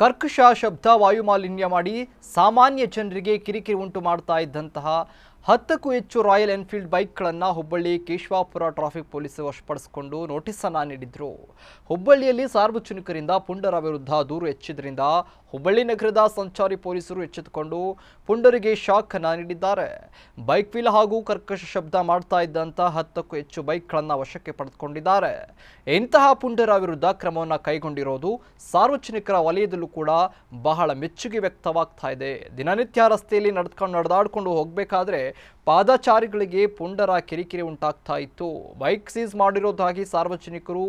ಕರ್ಕಶ ಶಬ್ದ ವಾಯುಮಾಲಿನ್ಯ ಮಾಡಿ ಸಾಮಾನ್ಯ ಜನರಿಗೆ ಕಿರಿಕಿರಿ ಉಂಟು ಮಾಡ್ತಾ ಇದ್ದಂತಹ ಹತ್ತಕ್ಕೂ ಹೆಚ್ಚು ರಾಯಲ್ ಎನ್ಫೀಲ್ಡ್ ಬೈಕ್ಗಳನ್ನು ಹುಬ್ಬಳ್ಳಿ ಕೇಶವಾಪುರ ಟ್ರಾಫಿಕ್ ಪೊಲೀಸರು ವಶಪಡಿಸಿಕೊಂಡು ನೋಟಿಸನ್ನು ನೀಡಿದ್ರು. ಹುಬ್ಬಳ್ಳಿಯಲ್ಲಿ ಸಾರ್ವಜನಿಕರಿಂದ ಪುಂಡರ ವಿರುದ್ಧ ದೂರು ಹೆಚ್ಚಿದ್ರಿಂದ ಹುಬ್ಬಳ್ಳಿ ನಗರದ ಸಂಚಾರಿ ಪೊಲೀಸರು ಎಚ್ಚೆತ್ತುಕೊಂಡು ಪುಂಡರಿಗೆ ಶಾಕ್ ಅನ್ನು ನೀಡಿದ್ದಾರೆ. ಬೈಕ್ ವೀಲ್ ಹಾಗೂ ಕರ್ಕಶ ಶಬ್ದ ಮಾಡ್ತಾ ಇದ್ದಂಥ ಹತ್ತಕ್ಕೂ ಹೆಚ್ಚು ಬೈಕ್ಗಳನ್ನು ವಶಕ್ಕೆ ಪಡೆದುಕೊಂಡಿದ್ದಾರೆ. ಇಂತಹ ಪುಂಡರ ವಿರುದ್ಧ ಕ್ರಮವನ್ನು ಕೈಗೊಂಡಿರೋದು ಸಾರ್ವಜನಿಕರ ವಲಯದಲ್ಲೂ ಕೂಡ ಬಹಳ ಮೆಚ್ಚುಗೆ ವ್ಯಕ್ತವಾಗ್ತಾ ಇದೆ. ದಿನನಿತ್ಯ ರಸ್ತೆಯಲ್ಲಿ ನಡೆದುಕೊಂಡು ನಡೆದಾಡಿಕೊಂಡು ಹೋಗಬೇಕಾದ್ರೆ ಪಾದಚಾರಿಗಳಿಗೆ ಪುಂಡರ ಕಿರಿಕಿರಿ ಉಂಟಾಗ್ತಾ ಇತ್ತು. ಬೈಕ್ ಸೀಸ್ ಮಾಡಿರೋದಾಗಿ ಸಾರ್ವಜನಿಕರು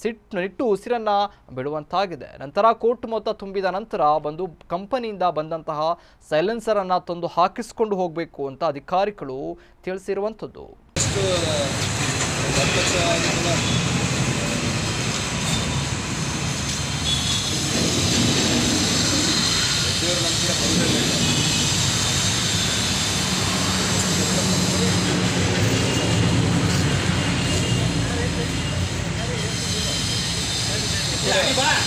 ಸಿಟ್, ನಿಟ್ಟು ಉಸಿರನ್ನ ಬಿಡುವಂತಾಗಿದೆ. ನಂತರ ಕೋರ್ಟ್ ಮೊತ್ತ ತುಂಬಿದ ನಂತರ ಬಂದು ಕಂಪನಿಯಿಂದ ಬಂದಂತಹ ಸೈಲೆನ್ಸರ್ ಅನ್ನ ತಂದು ಹಾಕಿಸ್ಕೊಂಡು ಹೋಗಬೇಕು ಅಂತ ಅಧಿಕಾರಿಗಳು ತಿಳಿಸಿರುವಂಥದ್ದು. 一百